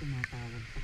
tumatawag pa.